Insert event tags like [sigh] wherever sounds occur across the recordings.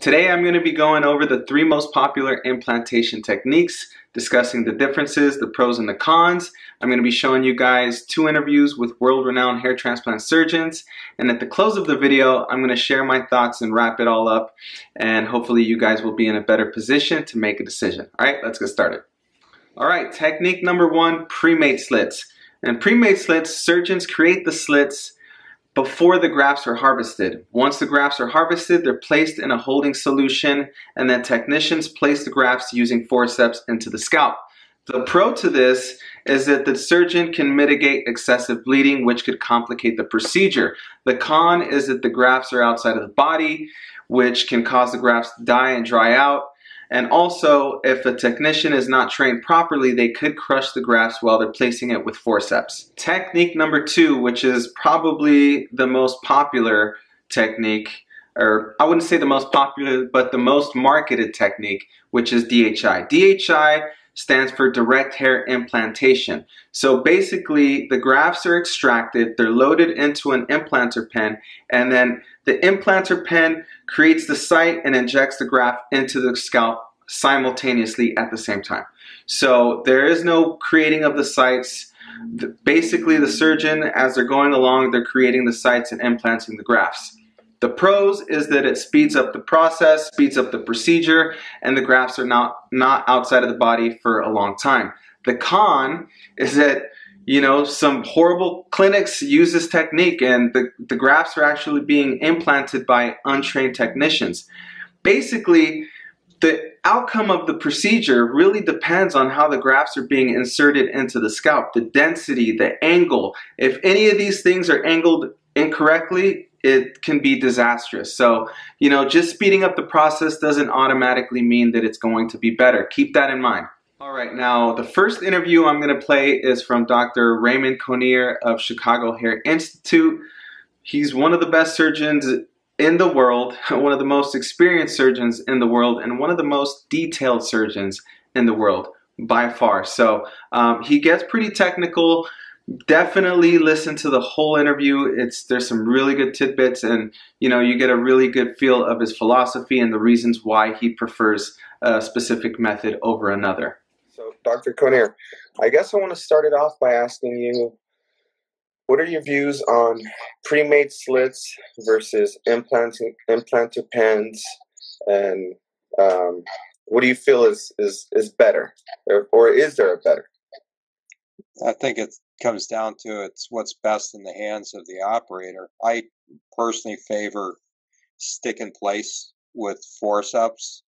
Today I'm going to be going over the three most popular implantation techniques, discussing the differences, the pros and the cons. I'm going to be showing you guys two interviews with world-renowned hair transplant surgeons, and at the close of the video, I'm going to share my thoughts and wrap it all up, and hopefully you guys will be in a better position to make a decision. All right, let's get started. All right, technique number one, pre-made slits. And pre-made slits, surgeons create the slits before the grafts are harvested. Once the grafts are harvested, they're placed in a holding solution and then technicians place the grafts using forceps into the scalp. The pro to this is that the surgeon can mitigate excessive bleeding, which could complicate the procedure. The con is that the grafts are outside of the body, which can cause the grafts to die and dry out. And also, if a technician is not trained properly, they could crush the grafts while they're placing it with forceps. Technique number two, which is probably the most popular technique, or I wouldn't say the most popular, but the most marketed technique, which is DHI. DHI stands for direct hair implantation. So basically, the grafts are extracted, they're loaded into an implanter pen, and then the implanter pen creates the site and injects the graft into the scalp simultaneously at the same time. So there is no creating of the sites. Basically, the surgeon, as they're going along, they're creating the sites and implanting the grafts. The pros is that it speeds up the process, speeds up the procedure, and the grafts are not, not outside of the body for a long time. The con is that you know, some horrible clinics use this technique and the, the grafts are actually being implanted by untrained technicians. Basically, the outcome of the procedure really depends on how the grafts are being inserted into the scalp, the density, the angle. If any of these things are angled incorrectly, it can be disastrous. So, you know, just speeding up the process doesn't automatically mean that it's going to be better. Keep that in mind. All right, now the first interview I'm going to play is from Dr. Raymond Konior of Chicago Hair Institute. He's one of the best surgeons in the world, [laughs] one of the most experienced surgeons in the world, and one of the most detailed surgeons in the world by far. So um, he gets pretty technical. Definitely listen to the whole interview. It's there's some really good tidbits, and you know you get a really good feel of his philosophy and the reasons why he prefers a specific method over another. So, Dr. Konior, I guess I want to start it off by asking you what are your views on pre-made slits versus implanting implanter pens, and um, what do you feel is is is better, or, or is there a better? I think it comes down to it's what's best in the hands of the operator. I personally favor stick and place with forceps.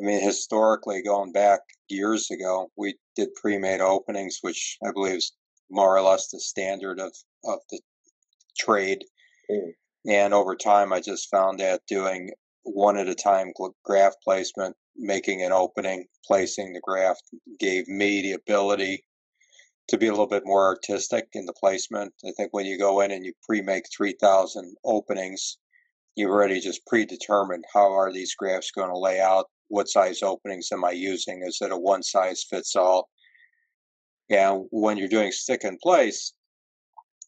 I mean, historically, going back years ago, we did pre-made openings, which I believe is more or less the standard of, of the trade. Mm. And over time, I just found that doing one at a time graft placement, making an opening, placing the graft gave me the ability to be a little bit more artistic in the placement. I think when you go in and you pre-make 3,000 openings, you've already just predetermined how are these grafts going to lay out, what size openings am I using? Is it a one size fits all? And when you're doing stick and place,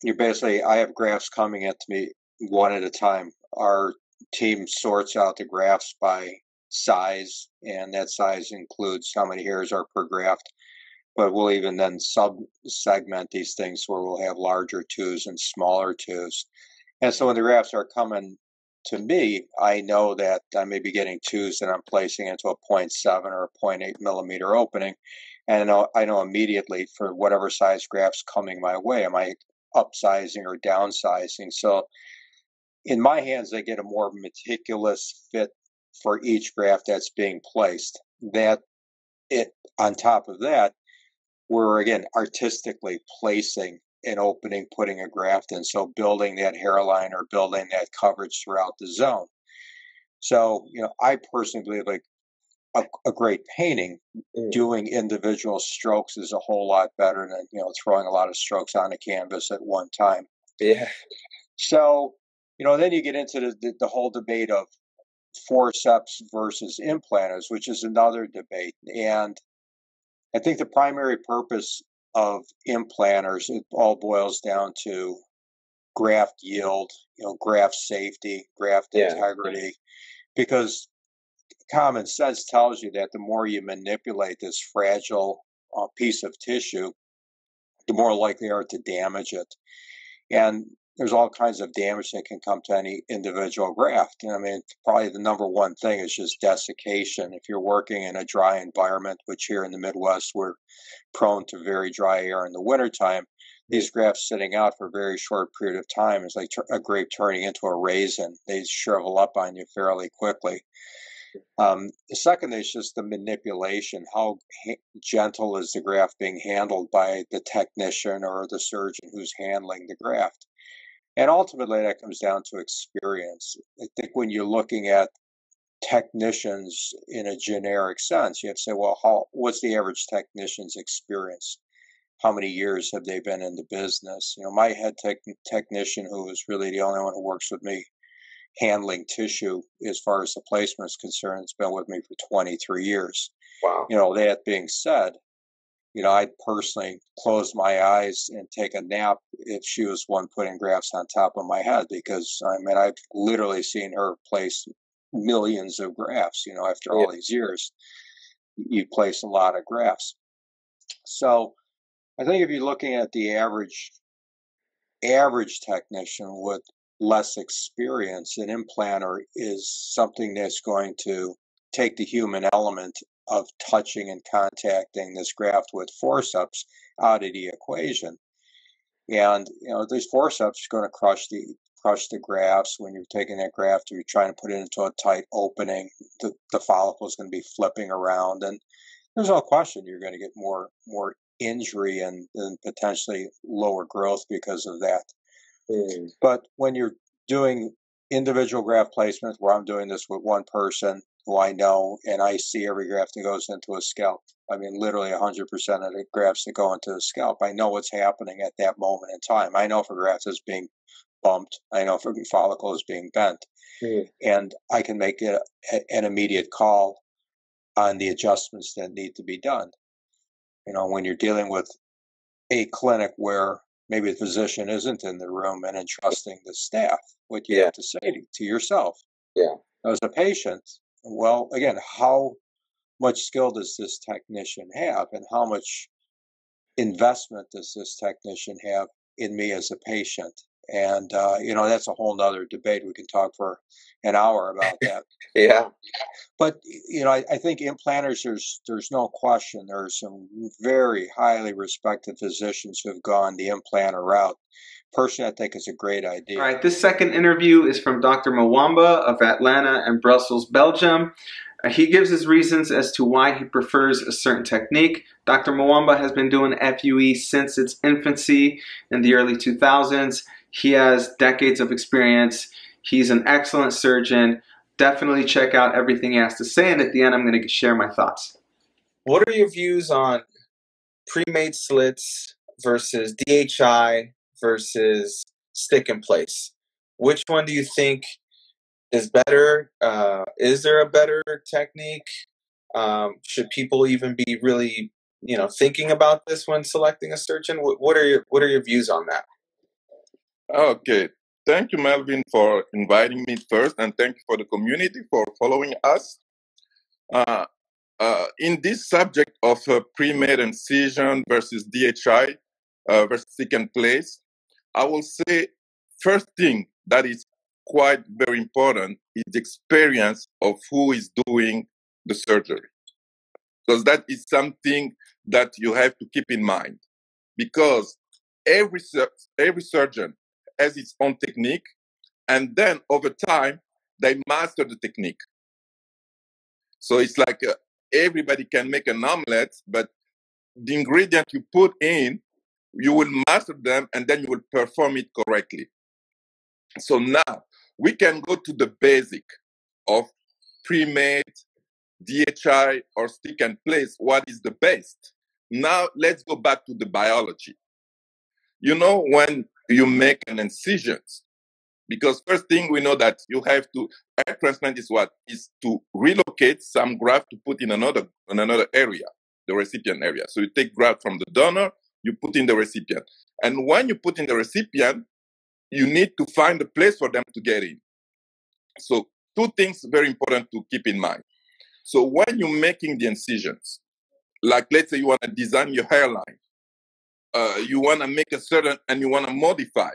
you're basically, I have grafts coming at me one at a time. Our team sorts out the grafts by size, and that size includes how many hairs are per graft. But we'll even then sub segment these things where we'll have larger twos and smaller twos. And so when the grafts are coming to me, I know that I may be getting twos that I'm placing into a 0.7 or a 0.8 millimeter opening. And I know, immediately for whatever size graft's coming my way, am I upsizing or downsizing? So in my hands, I get a more meticulous fit for each graft that's being placed. That it on top of that, we're again artistically placing an opening, putting a graft in. So building that hairline or building that coverage throughout the zone. So, you know, I personally believe like a, a great painting, mm. doing individual strokes is a whole lot better than, you know, throwing a lot of strokes on a canvas at one time. Yeah. So, you know, then you get into the, the, the whole debate of forceps versus implanters, which is another debate. And I think the primary purpose of implanters, it all boils down to graft yield, you know, graft safety, graft yeah. integrity. because common sense tells you that the more you manipulate this fragile uh, piece of tissue, the more likely are to damage it. And there's all kinds of damage that can come to any individual graft. And I mean, probably the number one thing is just desiccation. If you're working in a dry environment, which here in the Midwest, we're prone to very dry air in the wintertime, these grafts sitting out for a very short period of time is like a grape turning into a raisin. They shrivel up on you fairly quickly. Um, the second is just the manipulation. How ha- gentle is the graft being handled by the technician or the surgeon who's handling the graft? And ultimately, that comes down to experience. I think when you're looking at technicians in a generic sense, you have to say, well, how, what's the average technician's experience? How many years have they been in the business? You know, my head tech, technician, who is really the only one who works with me handling tissue as far as the placement is concerned, It's been with me for 23 years. Wow. You know, that being said, you know, I'd personally close my eyes and take a nap if she was one putting grafts on top of my head because I mean, I've literally seen her place millions of grafts, you know, after all yeah. these years. You place a lot of grafts. So I think if you're looking at the average average technician with less experience, an implanter is something that's going to take the human element of touching and contacting this graft with forceps out of the equation. And you know, these forceps are going to crush the crush the grafts when you're taking that graft or you're trying to put it into a tight opening. The, the follicle is going to be flipping around, and there's no question you're going to get more more injury and, and potentially lower growth because of that. Mm. But when you're doing individual graft placements, where I'm doing this with one person, who I know, and I see every graft that goes into a scalp. I mean, literally 100% of the grafts that go into the scalp. I know what's happening at that moment in time. I know if a graft is being bumped. I know if a follicle is being bent. Mm. And I can make it a, an immediate call on the adjustments that need to be done. You know, when you're dealing with a clinic where maybe the physician isn't in the room and entrusting the staff, what you yeah. have to say to, to yourself. Yeah. As a patient, well, again, how much skill does this technician have, and how much investment does this technician have in me as a patient? And uh, you know, that's a whole nother debate. We can talk for an hour about [laughs] that. yeah. But you know, I, I think implanters. There's there's no question. There are some very highly respected physicians who have gone the implanter route personally, I think it's a great idea. All right, this second interview is from Dr. Mwamba of Atlanta and Brussels, Belgium. Uh, he gives his reasons as to why he prefers a certain technique. Dr. Mwamba has been doing FUE since its infancy in the early 2000s. He has decades of experience. He's an excellent surgeon. Definitely check out everything he has to say, and at the end, I'm going to share my thoughts. What are your views on pre-made slits versus DHI versus stick and place. Which one do you think is better? Uh, is there a better technique? Um, should people even be really, you know, thinking about this when selecting a surgeon? What, what are your What are your views on that? Okay, thank you, Melvin, for inviting me first, and thank you for the community for following us. Uh, uh, in this subject of uh, pre-made incision versus DHI uh, versus in place, I will say first thing that is quite very important is the experience of who is doing the surgery. Because that is something that you have to keep in mind. Because every, every surgeon has its own technique, and then over time, they master the technique. So it's like uh, everybody can make an omelette, but the ingredient you put in you will master them and then you will perform it correctly. So now we can go to the basic of pre-made, DHI, or stick and place. What is the best? Now let's go back to the biology. You know, when you make an incision, because first thing we know that you have to hair transplant is what is to relocate some graft to put in another in another area, the recipient area. So you take graft from the donor, you put in the recipient. And when you put in the recipient, you need to find a place for them to get in. So two things very important to keep in mind. So when you're making the incisions, like let's say you want to design your hairline, uh, you want to make a certain and you want to modify.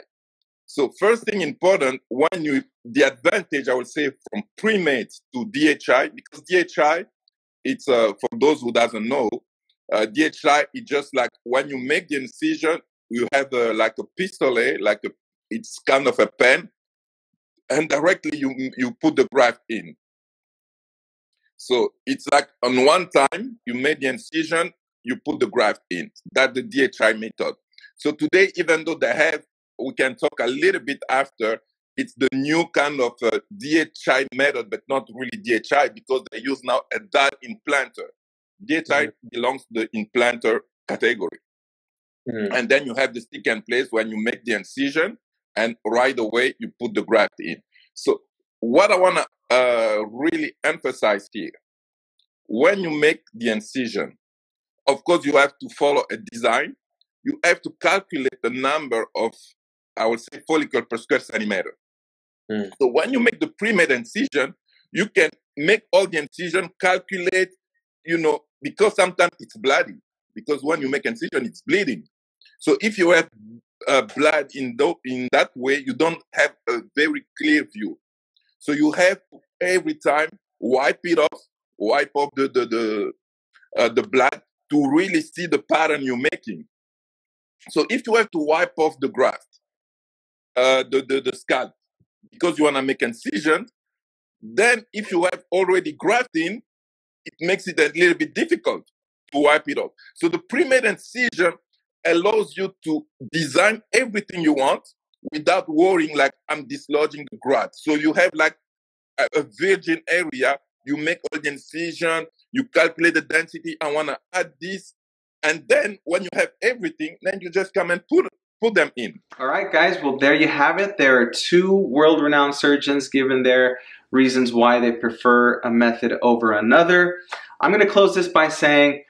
So first thing important when you the advantage I would say from pre-made to DHI because DHI it's uh, for those who doesn't know uh, DHI is just like when you make the incision you have uh, like a pistolet like a, it's kind of a pen and directly you you put the graft in. So it's like on one time you made the incision, you put the graft in. That's the DHI method. So today, even though they have, we can talk a little bit after. It's the new kind of uh, DHI method, but not really DHI because they use now a dot implanter. DHI mm-hmm. belongs to the implanter category. Mm-hmm. And then you have the stick and place when you make the incision, and right away you put the graft in. So what I want to uh, really emphasize here, when you make the incision, of course you have to follow a design. You have to calculate the number of, I would say, follicle per square centimeter. Mm. So when you make the pre-made incision, you can make all the incision, calculate, you know, because sometimes it's bloody. Because when you make incision, it's bleeding. So if you have uh, blood in, the, in that way, you don't have a very clear view. So you have every time wipe it off, wipe off the the the, uh, the blood to really see the pattern you're making. So if you have to wipe off the graft, uh, the, the the scalp, because you want to make incision, then if you have already grafting, it makes it a little bit difficult to wipe it off. So the pre-made incision allows you to design everything you want without worrying like I'm dislodging the graft. So you have like a, a virgin area, you make all the incision, you calculate the density, I wanna add this. And then when you have everything, then you just come and put put them in. All right, guys. Well, there you have it. There are two world-renowned surgeons given their reasons why they prefer a method over another. I'm going to close this by saying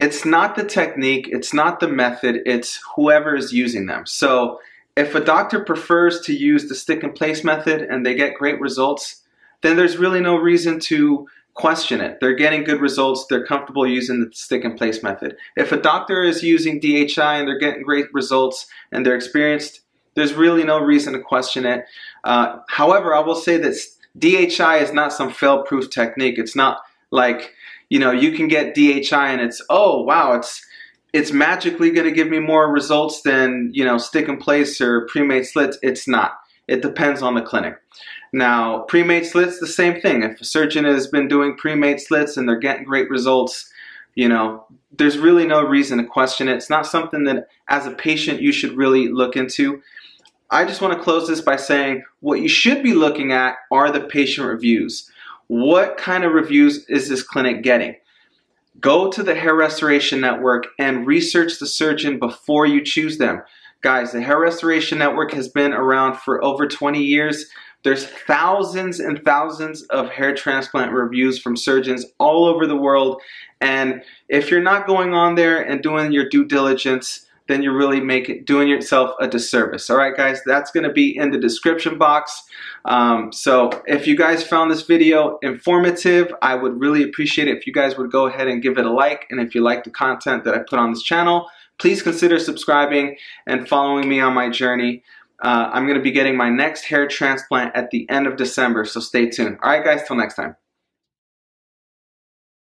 it's not the technique, it's not the method, it's whoever is using them. So if a doctor prefers to use the stick and place method and they get great results, then there's really no reason to question it. They're getting good results, they're comfortable using the stick and place method. If a doctor is using DHI and they're getting great results and they're experienced, there's really no reason to question it. Uh, however, I will say that DHI is not some fail-proof technique. It's not like you know, you can get DHI and it's, oh, wow, it's, it's magically going to give me more results than, you know, stick and place or pre-made slits. It's not. It depends on the clinic. Now, pre-made slits, the same thing. If a surgeon has been doing pre-made slits and they're getting great results, you know, there's really no reason to question it. It's not something that as a patient you should really look into. I just want to close this by saying what you should be looking at are the patient reviews. What kind of reviews is this clinic getting? Go to the Hair Restoration Network and research the surgeon before you choose them. Guys, the Hair Restoration Network has been around for over 20 years. There's thousands and thousands of hair transplant reviews from surgeons all over the world. And if you're not going on there and doing your due diligence, then you're really making doing yourself a disservice. All right, guys, that's going to be in the description box. Um, so if you guys found this video informative, I would really appreciate it if you guys would go ahead and give it a like. And if you like the content that I put on this channel, please consider subscribing and following me on my journey. Uh, I'm going to be getting my next hair transplant at the end of December, so stay tuned. All right, guys, till next time.